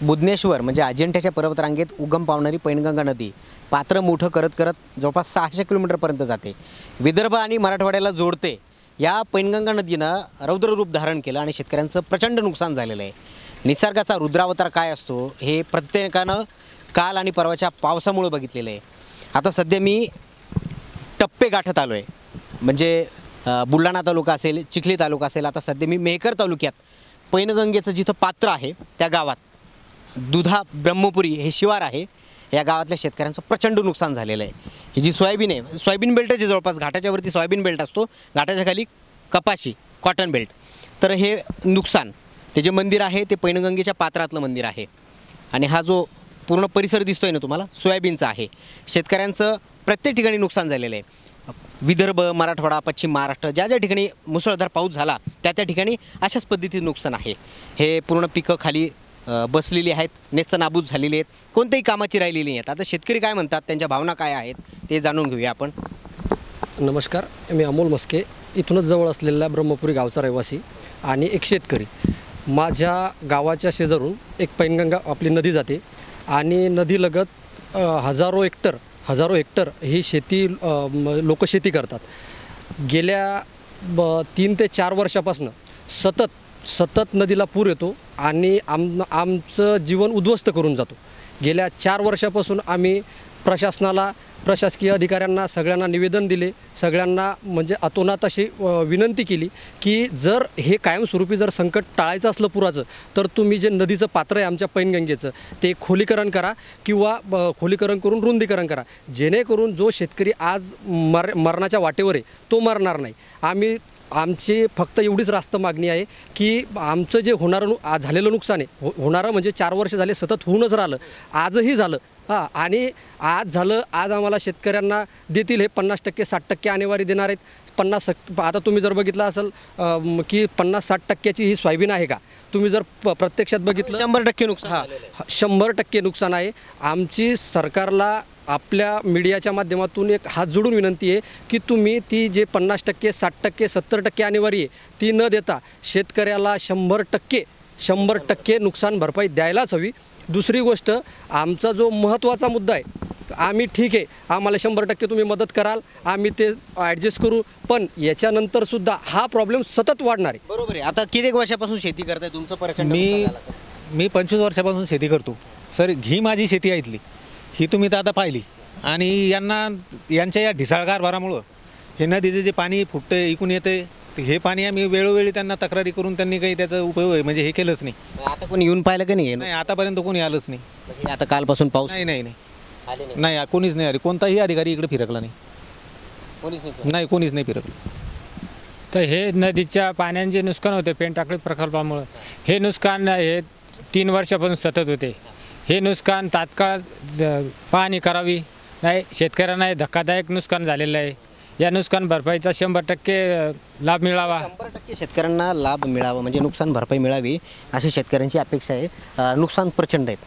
बुधनेश्वर म्हणजे अजिंठ्याच्या पर्वतरांगेत उगम पावणारी पैनगंगा नदी पात्र मोठं करत करत जवळपास सहाशे किलोमीटरपर्यंत जाते. विदर्भ आणि मराठवाड्याला जोडते. या पैनगंगा नदीनं रौद्र रूप धारण केलं आणि शेतकऱ्यांचं प्रचंड नुकसान झालेलं आहे. निसर्गाचा रुद्रावतार काय असतो हे प्रत्येकानं काल आणि परवाच्या पावसामुळं बघितलेलं आहे. आता सध्या मी टप्पे गाठत आलो आहे म्हणजे बुलढाणा तालुका असेल चिखली तालुका असेल आता सध्या मी मेहकर तालुक्यात पैनगंगेचं जिथं पात्र आहे त्या गावात. दुधा ब्रह्मपुरी हे शिवार आहे. या गावातल्या शेतकऱ्यांचं प्रचंड नुकसान झालेलं आहे. ही जी सोयाबीन आहे सोयाबीन बेल्ट आहे जवळपास घाटाच्या वरती सोयाबीन बेल्ट असतो घाटाच्या खाली कपाशी कॉटन बेल्ट. तर हे नुकसान ते जे मंदिर आहे ते पैनगंगेच्या पात्रातलं मंदिर आहे. आणि हा जो पूर्ण परिसर दिसतोय ना तुम्हाला सोयाबीनचा आहे. शेतकऱ्यांचं प्रत्येक ठिकाणी नुकसान झालेलं आहे. विदर्भ मराठवाडा पश्चिम महाराष्ट्र ज्या ज्या ठिकाणी मुसळधार पाऊस झाला त्या त्या ठिकाणी अशाच पद्धतीचं नुकसान आहे. हे पूर्ण पिकं खाली बसलेली आहेत नेस्त नाबूद झालेली आहेत कोणत्याही कामाची राहिलेली आहेत आता शेतकरी काय म्हणतात त्यांच्या भावना काय आहेत ते जाणून घेऊया आपण. नमस्कार मी अमोल मस्के इथूनच जवळ असलेला ब्रह्मपुरी गावचा रहिवासी आणि एक शेतकरी. माझ्या गावाच्या शेजारून एक पैनगंगा आपली नदी जाते आणि नदीलगत हजारो हेक्टर हजारो हेक्टर ही शेती लोक शेती करतात. गेल्या ब तीन ते चार वर्षापासून सतत सतत नदीला पूर येतो आणि आम आमचं जीवन उद्ध्वस्त करून जातो. गेल्या चार वर्षापासून आम्ही प्रशासनाला प्रशासकीय अधिकाऱ्यांना सगळ्यांना निवेदन दिले. सगळ्यांना म्हणजे अतोनात अशी विनंती केली की जर हे कायमस्वरूपी जर संकट टाळायचं असलं पुराचं तर तुम्ही जे नदीचं पात्र आहे आमच्या पैनगंगेचं ते खोलीकरण करा किंवा ब- खोलीकरण करून रुंदीकरण करा. जेणेकरून जो शेतकरी आज मर मरणाच्या वाटेवर आहे तो मरणार नाही. आम्ही आमची फक्त एवढीच रास्त मागणी आहे की आमचं जे होणारं नु झालेलं नुकसान आहे हो होणारं म्हणजे चार वर्ष झाले सतत होऊनच राहिलं आजही झालं. हां आणि आज झालं आज आम्हाला शेतकऱ्यांना देतील हे पन्नास टक्के साठ टक्के आणेवारी देणार आहेत. पन्नास आता तुम्ही जर बघितलं असेल की पन्नास साठ टक्क्याची ही सोयाबीन आहे का? तुम्ही जर प प्रत्यक्षात बघितलं शंभर टक्के नुकसान हां. शंभर टक्के नुकसान आहे. आमची सरकारला आपल्या मीडियाच्या माध्यमातून एक हात जोडून विनंती आहे की तुम्ही ती जे पन्नास टक्के साठ टक्के सत्तर टक्के आणेवारी आहे ती न देता शेतकऱ्याला शंभर टक्के शंभर टक्के नुकसान भरपाई द्यायलाच हवी. दुसरी गोष्ट आमचा जो महत्त्वाचा मुद्दा आहे आम्ही ठीक आहे. आम्हाला शंभर टक्के तुम्ही मदत कराल. आम्ही ते ॲडजस्ट करू. पण याच्यानंतर सुद्धा हा प्रॉब्लेम सतत वाढणार आहे. बरोबर आहे. आता किती वर्षापासून शेती करताय? तुमचं प्रचंड मी. मी पंचवीस वर्षापासून शेती करतो. सर ही माझी शेती आहे इथली. ही तुम्ही तर आता पाहिली. आणि यांना यांच्या या ढिसाळ कारभारामुळं हे नदीचं जे पाणी फुटतं इकून येते हे पाणी आम्ही वेळोवेळी त्यांना तक्रारी करून त्यांनी काही त्याचा उपयोग आहे म्हणजे हे केलंच नाही. आता कोणी येऊन पाहिलं का नाही? नाही आतापर्यंत कोणी आलंच नाही. म्हणजे आता कालपासून पाऊस नाही नाही नाही. आले नाही. नाही कोणीच नाही आले. कोणताही अधिकारी इकडे फिरकला नाही. कोणीच नाही नाही कोणीच नाही फिरकलं. तर हे नदीच्या पाण्याचे नुकसान होते पेनटाकळी प्रकल्पामुळं हे नुकसान हे तीन वर्षापासून सतत होते. हे नुकसान तात्काळ ज- पाहणी करावी. नाही शेतकऱ्यांना हे धक्कादायक नुकसान झालेलं आहे. या नुकसान भरपाईचा शंभर टक्के अ, लाभ मिळावा. शंभर टक्के शेतकऱ्यांना लाभ मिळावा म्हणजे नुकसान भरपाई मिळावी अशी शेतकऱ्यांची अपेक्षा आहे. अं, नुकसान प्रचंड आहेत.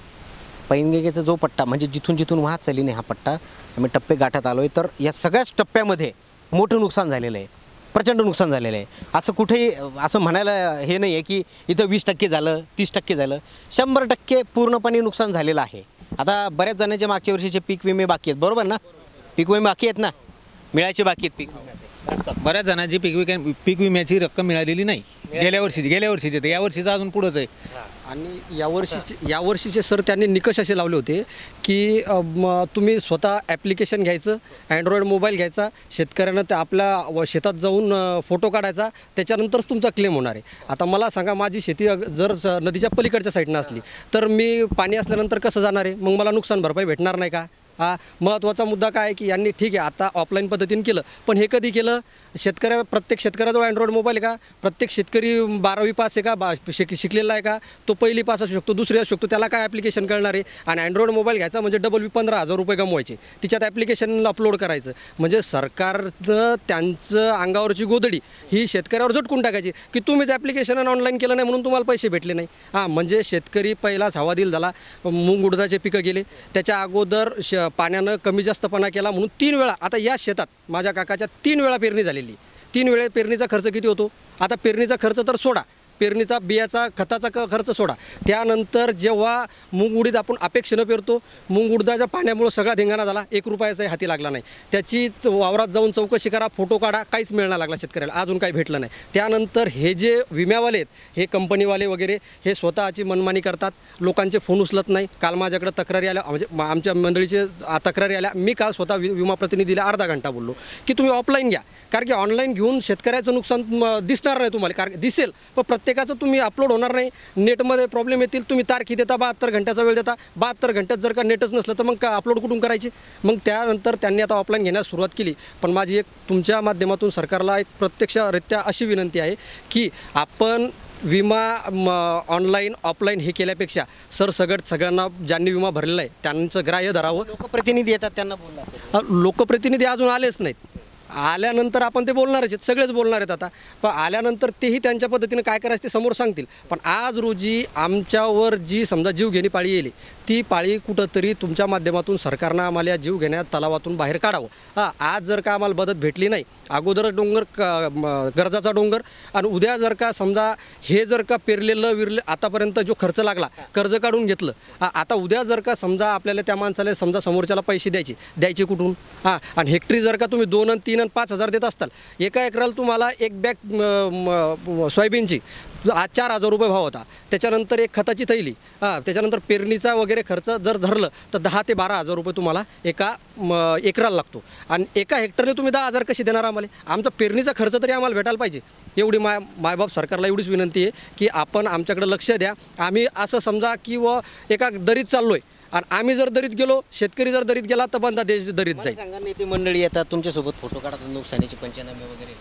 पैनगंगेचा जो पट्टा म्हणजे जिथून जिथून वाहत चालली नाही हा पट्टा आम्ही टप्पे गाठत आलो आहे तर या सगळ्याच टप्प्यामध्ये मोठं नुकसान झालेलं आहे. प्रचंड नुकसान झालेलं आहे. असं कुठेही असं म्हणायला हे नाही आहे की इथं वीस टक्के झालं तीस टक्के झालं. शंभर टक्के पूर्णपणे नुकसान झालेलं आहे. आता बऱ्याच जणांचे मागच्या वर्षीचे पीक विमे बाकी आहेत बरोबर ना? पीक विमे बाकी आहेत ना? मिळायचे बाकी आहेत पीक विम्याचे. बऱ्याच जणांची पीक विक्या पीक विम्याची रक्कम मिळालेली नाही. गेल्या वर्षीची गेल्या वर्षीची तर या वर्षीचं अजून पुढंच आहे. आणि यावर्षीचे यावर्षीचे सर त्यांनी निकष असे लावले होते की तुम्ही स्वतः ॲप्लिकेशन घ्यायचं अँड्रॉइड मोबाईल घ्यायचा शेतकऱ्यानं ते आपल्या व शेतात जाऊन फोटो काढायचा त्याच्यानंतरच तुमचा क्लेम होणार आहे. आता मला सांगा माझी शेती जर नदीच्या पलीकडच्या साईडनं असली तर मी पाणी असल्यानंतर कसं जाणार आहे? मग मला नुकसान भरपाई भेटणार नाही का? हा महत्त्वाचा मुद्दा काय आहे की यांनी ठीक आहे आता ऑफलाईन पद्धतीने केलं. पण हे कधी केलं? शेतकऱ्या प्रत्येक शेतकऱ्याजवळ अँड्रॉइड मोबाईल आहे का? प्रत्येक शेतकरी बारावी पास आहे का? बा शिक शिकलेला आहे का? तो पहिली पास असू शकतो दुसरी असू शकतो त्याला काय ॲप्लिकेशन कळणार आहे? आणि अँड्रॉइड मोबाईल घ्यायचा म्हणजे डबल पंधरा हजार रुपये कमवायचे. तिच्यात ॲप्लिकेशन अपलोड करायचं. म्हणजे सरकारनं त्यांचं अंगावरची गोदडी ही शेतकऱ्यावर झटकून टाकायची की तुम्हीच ॲप्लिकेशन ऑनलाईन केलं नाही म्हणून तुम्हाला पैसे भेटले नाही. हां म्हणजे शेतकरी पहिलाच हवादिल झाला. मूग उडदाचे पिकं गेले. त्याच्या अगोदर श पाण्यानं कमी जास्तपणा केला म्हणून तीन वेळा आता या शेतात माझ्या काकाच्या तीन वेळा पेरणी झालेली. तीन वेळे पेरणीचा खर्च किती होतो? आता पेरणीचा खर्च तर सोडा. पेरणीचा बियाचा खताचा क खर्च सोडा. त्यानंतर जेव्हा मूग उडीद आपण अपेक्षेनं पेरतो मूग उडदाच्या पाण्यामुळं सगळा धिंगाणा झाला. एक रुपयाचाही हाती लागला नाही. त्याची वावरात जाऊन चौकशी करा फोटो काढा काहीच मिळणार लागला शेतकऱ्याला. अजून काही भेटलं नाही. त्यानंतर हे जे विम्यावाले आहेत हे कंपनीवाले वगैरे हे स्वतःची मनमानी करतात. लोकांचे फोन उचलत नाही. काल माझ्याकडे तक्रारी आल्या म्हणजे आमच्या मंडळीचे तक्रारी आल्या. मी काल स्वतः वि- विमा प्रतिनिधीला अर्धा घंटा बोललो की तुम्ही ऑफलाईन घ्या. कारण की ऑनलाईन घेऊन शेतकऱ्याचं नुकसान म, दिसणार नाही तुम्हाला. कारण दिसेल पण प्रत्येकाचं तुम्ही अपलोड होणार नाही. नेटमध्ये प्रॉब्लेम येतील तुम्ही तारखी देता बहात्तर घंट्याचा वेळ देता. बहात्तर घंट्यात जर का नेटच नसलं तर मग का अपलोड कुठून करायचे? मग त्यानंतर त्यांनी आता ऑफलाईन घेण्यास सुरुवात केली. पण माझी एक तुमच्या माध्यमातून सरकारला एक प्रत्यक्षरित्या अशी विनंती आहे की आपण विमा ऑनलाईन ऑफलाईन हे केल्यापेक्षा सरसगट सगळ्यांना ज्यांनी विमा भरलेला आहे त्यांचं ग्राह्य धरावं. लोकप्रतिनिधी येतात त्यांना बोलला लोकप्रतिनिधी अजून आलेच नाहीत. आल्यानंतर आपण ते बोलणारच आहेत सगळेच बोलणार आहेत आता. पण आल्यानंतर तेही त्यांच्या पद्धतीनं काय करायचं ते समोर सांगतील. पण आज रोजी आमच्यावर जी समजा जीव घेणी पाळी येईल ती पाळी कुठंतरी तुमच्या माध्यमातून सरकारनं आम्हाला या जीव घेण्या तलावातून बाहेर काढावं. हां आज जर का आम्हाला मदत भेटली नाही अगोदर डोंगर क गरजाचा डोंगर आणि उद्या जर का समजा हे जर का पेरलेलं विरलं आतापर्यंत जो खर्च लागला कर्ज काढून घेतलं आता उद्या जर का समजा आपल्याला त्या माणसाला समजा समोरच्याला पैसे द्यायचे द्यायचे कुठून? हां आणि हेक्टरी जर का तुम्ही दोन आणि तीन आणि पाच हजार देत असताल. एका एकराला तुम्हाला एक बॅग सोयाबीनची चार हजार रुपये भाव होता. त्याच्यानंतर एक खताची थैली. हां त्याच्यानंतर पेरणीचा वगैरे खर्च जर धरलं तर दहा ते बारा हजार रुपये तुम्हाला एका एकराला लागतो. आणि एका हेक्टरने तुम्ही दहा हजार कसे देणार आम्हाला? आमचा पेरणीचा खर्च तरी आम्हाला भेटायला पाहिजे. एवढी माय मायबाप सरकारला एवढीच विनंती आहे की आपण आमच्याकडे लक्ष द्या. आम्ही असं समजा की व एका दरीत चाललो आहे आणि आम्ही जर दरीत गेलो शेतकरी जर दरीत गेला तर बंदा देश दरीत जाईल. सांगा नेते मंडळी येतात तुमच्यासोबत फोटो काढतात नुकसानीचे पंचनामे वगैरे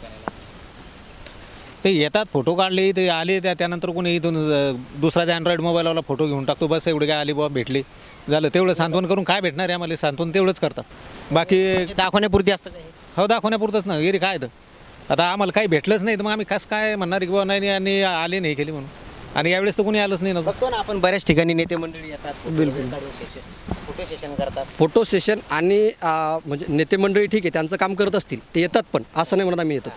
ते येतात फोटो काढले ते आले त्या त्यानंतर कोणी इथून अ, दुसऱ्या अँड्रॉइड मोबाईलवाला फोटो घेऊन टाकतो बस एवढे काय आली बाबा भेटली. झालं तेवढं सांत्वन करून काय भेटणार आहे आम्हाला? सांत्वन तेवढंच करतात. बाकी म्हणजे दाखवण्यापुरती असतं हे? दाखवण्यापुरतंच ना. गिरी काय तर. आता आम्हाला काही भेटलंच नाही तर मग आम्ही कसं काय म्हणणार की बाबा नाही नाही, आणि आले नाही केली म्हणून. आणि यावेळेस तर कोणी आलंच नाही ना. बघतो ना आपण बऱ्याच ठिकाणी नेते मंडळी येतात. बिलकुल. फोटो सेशन करतात. फोटो सेशन आणि आ, म्हणजे नेते मंडळी ठीक आहे त्यांचं काम करत असतील ते येतात पण असं नाही म्हणत आम्ही येतो.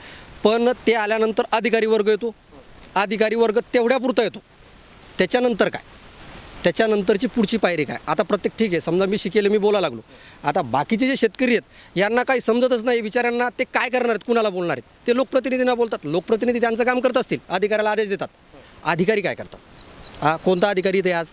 पण ते आल्यानंतर अधिकारी वर्ग येतो. अधिकारी वर्ग तेवढ्यापुरता येतो. त्याच्यानंतर काय? त्याच्यानंतरची पुढची पायरी काय? आता प्रत्येक ठीक आहे समजा मी शिकेले मी बोलायला लागलो. आता बाकीचे जे शेतकरी आहेत यांना काही समजतच नाही विचारांना ते काय करणार आहेत कुणाला बोलणार आहेत? ते लोकप्रतिनिधींना बोलतात. लोकप्रतिनिधी त्यांचं काम करत असतील अधिकाऱ्याला आदेश देतात. अधिकारी काय करतात? हा कोणता अधिकारी ते आज?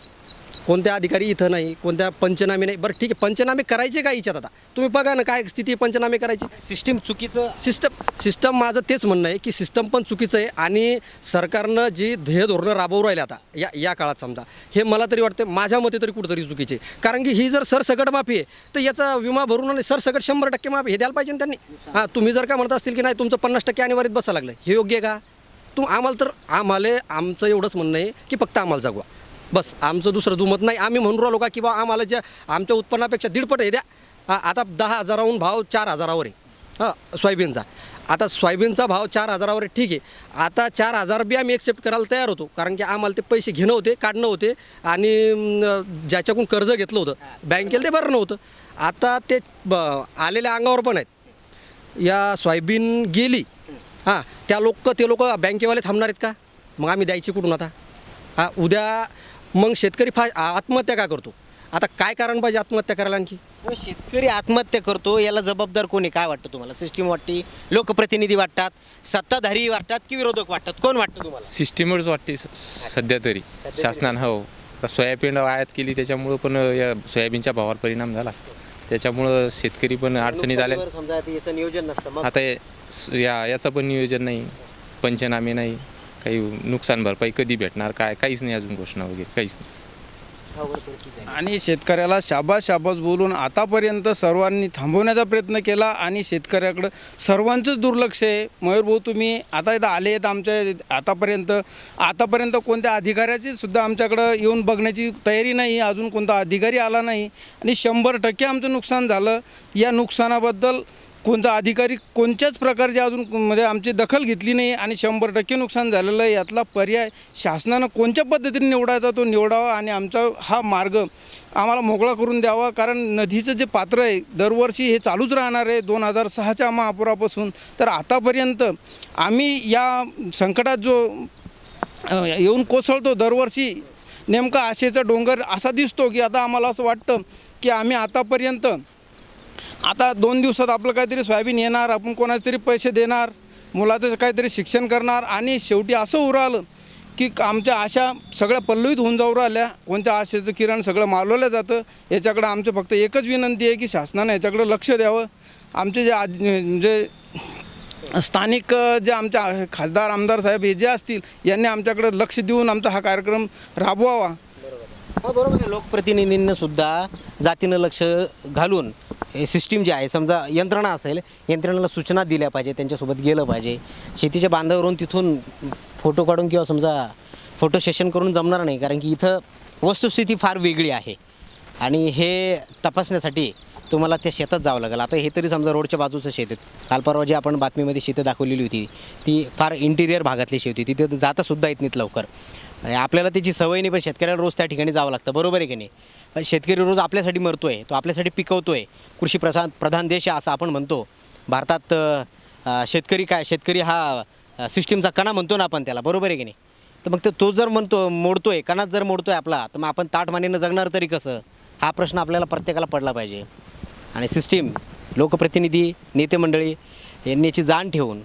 कोणत्या अधिकारी इथं नाही कोणत्या पंचनामे नाही. बरं ठीक आहे. पंचनामे करायचे काय हिच्यात आता? तुम्ही बघा ना काय स्थिती पंचनामे करायची. सिस्टीम चुकीचं? सिस्टम सिस्टम माझं तेच म्हणणं आहे की सिस्टम पण चुकीचं आहे आणि सरकारनं जी ध्येय धोरणं राबवू राहिले आता या या काळात समजा हे मला तरी वाटतं माझ्या मते तरी कुठंतरी चुकीचे. कारण की ही जर सरसकट माफी आहे तर याचा विमा भरून आणि सरसकट शंभर टक्के माफी हे द्यायला पाहिजे ना त्यांनी. हां तुम्ही जर का म्हणत असतील की नाही तुमचं पन्नास टक्के अनिवार्यात बसायला लागलं हे योग्य आहे का? तुम आम्हाला तर आम्हाला आमचं एवढंच म्हणणं आहे की फक्त आम्हाला जगवा. बस आमचं दुसरं दुमत नाही. आम्ही म्हणून राहिलो का की बा आम्हाला ज्या आमच्या उत्पन्नापेक्षा दीडपट आहे द्या आता दहा हजाराहून भाव चार हजारावर आहे. हां सोयाबीनचा. आता सोयाबीनचा भाव चार हजारावर आहे ठीक आहे. आता चार हजार बी आम्ही एक्सेप्ट करायला तयार होतो. कारण की आम्हाला ते पैसे घेणं होते काढणं होते. आणि ज्याच्याकडून कर्ज घेतलं होतं बँकेला ते भरणं होतं. आता ते ब आलेल्या अंगावर पण आहेत. या सोयाबीन गेली हां त्या लोक ते लोक बँकेवाले थांबणार आहेत का? मग आम्ही द्यायची कुठून आता? हां उद्या मग शेतकरी फा आत्महत्या का करतो? आता काय कारण पाहिजे आत्महत्या करायला आणखी? मग शेतकरी आत्महत्या करतो याला जबाबदार कोणी? काय वाटतं तुम्हाला? सिस्टीम वाटते लोकप्रतिनिधी वाटतात सत्ताधारी वाटतात की विरोधक वाटतात? कोण वाटतं तुम्हाला? सिस्टीमच वाटते स- सध्या तरी. शासनानं हो. आता सोयाबीन आयात केली त्याच्यामुळं पण या सोयाबीनच्या भावावर परिणाम झाला. त्याच्यामुळं शेतकरी पण अडचणीत आले. समजा आता याचं नियोजन नसतं मग? आता हे स- या याचं पण नियोजन नाही. पंचनामे नाही. काही नुकसान भरपाई कधी भेटणार काय काहीच नाही अजून घोषणा वगैरे काहीच नाही. आणि शेतकऱ्याला शाबास शाबास बोलून आतापर्यंत सर्वांनी थांबवण्याचा प्रयत्न केला आणि शेतकऱ्याकडं सर्वांचंच दुर्लक्ष आहे. मयूर भाऊ तुम्ही आता इथं आले आहेत आमच्या आतापर्यंत. आतापर्यंत कोणत्या अधिकाऱ्याची सुद्धा आमच्याकडं येऊन बघण्याची तयारी नाही अजून कोणता अधिकारी आला नाही. आणि शंभर टक्के आमचं नुकसान झालं. या नुकसानाबद्दल कोणता अधिकारी कोणत्याच प्रकारची अजून म्हणजे आमची दखल घेतली नाही आणि शंभर टक्के नुकसान झालेलं आहे. यातला पर्याय शासनानं कोणत्या पद्धतीने निवडायचा तो निवडावा आणि आमचा हा मार्ग आम्हाला मोकळा करून द्यावा. कारण नदीचं जे पात्र आहे दरवर्षी हे चालूच राहणार आहे दोन हजार सहाच्या महापुरापासून. तर आतापर्यंत आम्ही या संकटात जो येऊन कोसळतो दरवर्षी नेमका आशेचा डोंगर असा दिसतो की आता आम्हाला असं वाटतं की आम्ही आतापर्यंत आता दोन दिवसात आपलं काहीतरी सोयाबीन येणार आपण कोणाचे तरी पैसे देणार मुलाचं काहीतरी शिक्षण करणार आणि शेवटी असं उरालं की आमच्या आशा सगळ्या पल्लवीत होऊन जाऊ राहिल्या. कोणत्या आशेचं किरण सगळं मालवलं जातं याच्याकडं आमचं फक्त एकच विनंती आहे की शासनानं याच्याकडं लक्ष द्यावं. आमचे जे आज जे स्थानिक जे आमच्या खासदार आमदार साहेब हे जे असतील यांनी आमच्याकडे लक्ष देऊन आमचा हा कार्यक्रम राबवावा. बरोबर हो, आहे. लोकप्रतिनिधींना सुद्धा जातीनं लक्ष घालून सिस्टीम जी आहे समजा यंत्रणा असेल यंत्रणेला सूचना दिल्या पाहिजे त्यांच्यासोबत गेलं पाहिजे. शेतीच्या बांधावरून तिथून फोटो काढून किंवा समजा फोटो सेशन करून जमणार नाही कारण की इथं वस्तुस्थिती फार वेगळी आहे. आणि हे तपासण्यासाठी तुम्हाला त्या शेतात जावं लागेल. आता हे तरी समजा रोडच्या बाजूचं शेत आहे. काल परवा जी आपण बातमीमध्ये शेतं दाखवलेली होती ती फार इंटिरियर भागातली शेती होती. तिथे जातासुद्धा येत नाहीत लवकर. आपल्याला त्याची सवय नाही पण शेतकऱ्याला रोज त्या ठिकाणी जावं लागतं. बरोबर आहे की नाही? शेतकरी रोज आपल्यासाठी मरतोय तो आपल्यासाठी पिकवतोय. कृषी प्रसा प्रधान देश आहे असं आपण म्हणतो. भारतात शेतकरी काय शेतकरी हा सिस्टीमचा कणा म्हणतो ना आपण त्याला बरोबर आहे की नाही? तर मग तो जर म्हणतो मोडतोय कणात जर मोडतोय आपला तर मग आपण ताटमानीनं जगणार तरी कसं? हा प्रश्न आपल्याला प्रत्येकाला पडला पाहिजे. आणि सिस्टीम लोकप्रतिनिधी नेते मंडळी जाण ठेवून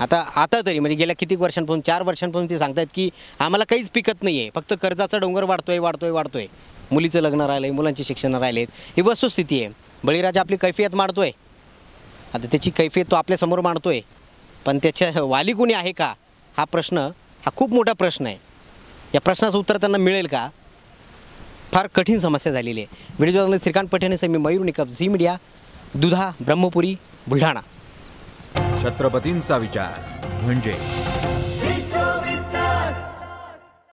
आता आता तरी म्हणजे गेल्या कितीक वर्षांपासून चार वर्षांपासून ते सांगतायत की आम्हाला काहीच पिकत नाही आहे फक्त कर्जाचा डोंगर वाढतोय वाढतोय वाढतोय. मुलीचं लग्न राहिलं आहे मुलांची शिक्षण राहिले ही वस्तुस्थिती आहे. बळीराजा आपली कैफियत मांडतोय. आता त्याची कैफियत तो आपल्यासमोर मांडतोय. पण त्याच्या वाली कुणी आहे का? हा प्रश्न हा खूप मोठा प्रश्न आहे. या प्रश्नाचं उत्तर त्यांना मिळेल का? फार कठीण समस्या झालेली आहे. व्हिडिओ श्रीकांत पठेने मी मयूर निकप झी मीडिया दुधा ब्रह्मपुरी बुलढाणा. छत्रपतींचा विचार म्हणजे?